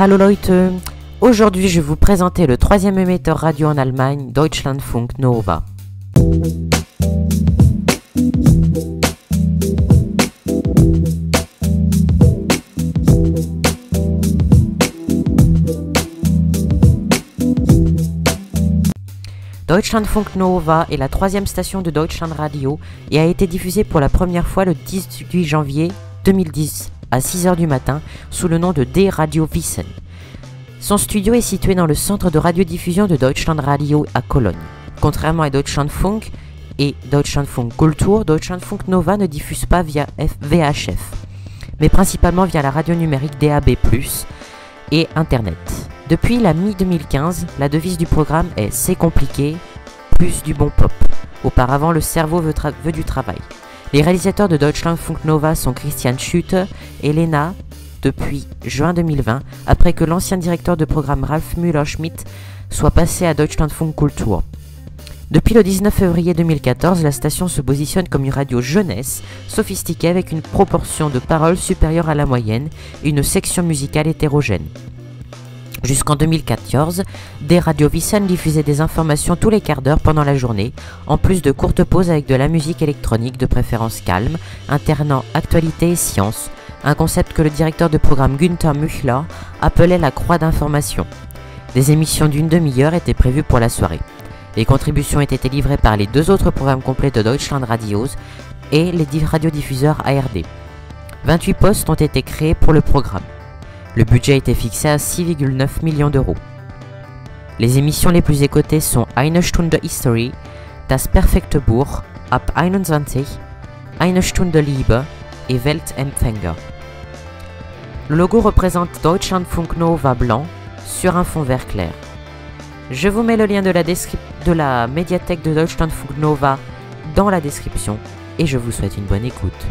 Hallo Leute Aujourd'hui, je vais vous présenter le troisième émetteur radio en Allemagne, Deutschlandfunk Nova. Deutschlandfunk Nova est la troisième station de Deutschland Radio et a été diffusée pour la première fois le 18 janvier 2010 à 6h du matin sous le nom de D Radio Wissen. Son studio est situé dans le centre de radiodiffusion de Deutschland Radio à Cologne. Contrairement à Deutschlandfunk et Deutschlandfunk Kultur, Deutschlandfunk Nova ne diffuse pas via VHF, mais principalement via la radio numérique DAB+, et Internet. Depuis la mi-2015, la devise du programme est C'est compliqué, plus du bon pop. Auparavant, le cerveau veut, du travail. Les réalisateurs de Deutschlandfunk Nova sont Christian Schutte et Lena depuis juin 2020, après que l'ancien directeur de programme Ralph Müller-Schmidt soit passé à Deutschlandfunk Kultur. Depuis le 19 février 2014, la station se positionne comme une radio jeunesse, sophistiquée avec une proportion de paroles supérieure à la moyenne et une section musicale hétérogène. Jusqu'en 2014, des radios Vissen diffusaient des informations tous les quarts d'heure pendant la journée, en plus de courtes pauses avec de la musique électronique de préférence calme, internant actualité et science, un concept que le directeur de programme Günther Müchler appelait la croix d'information. Des émissions d'une demi-heure étaient prévues pour la soirée. Les contributions étaient livrées par les deux autres programmes complets de Deutschland Radios et les radiodiffuseurs ARD. 28 postes ont été créés pour le programme. Le budget a été fixé à 6,9 millions d'euros. Les émissions les plus écoutées sont Eine Stunde History, Das perfekte Buch, Ab 21, Eine Stunde Liebe et Weltempfänger. Le logo représente Deutschlandfunk Nova blanc sur un fond vert clair. Je vous mets le lien de la, de la médiathèque de Deutschlandfunk Nova dans la description et je vous souhaite une bonne écoute.